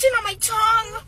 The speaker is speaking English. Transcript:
melting on my tongue.